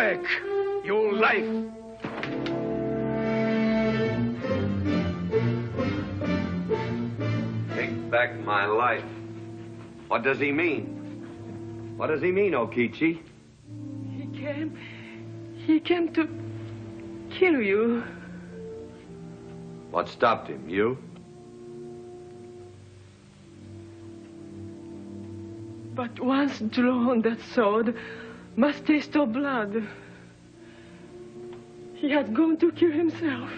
back your life. Take back my life. What does he mean? What does he mean, Okichi? He came... He came to kill you. What stopped him? You? But once drawn that sword, must taste of blood. He had gone to kill himself.